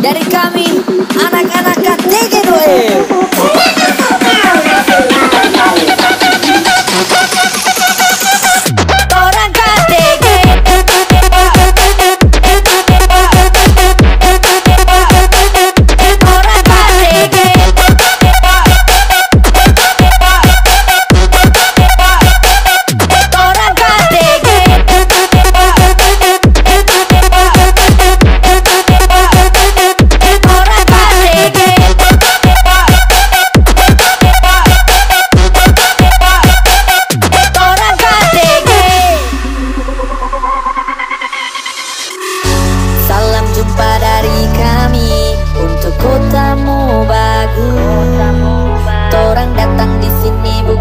dari kami anak-anak KTK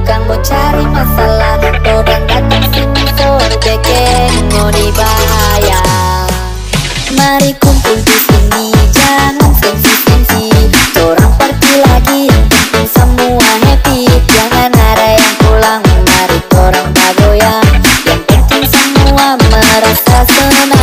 kamu cari masalah. Orang datang sini soal geng Mau dibahaya Mari kumpul di sini. Jangan sensi-sensi. Orang pergi lagi yang semua happy. Jangan ada yang pulang. Mari orang bagoyang Yang penting semua merasa senang.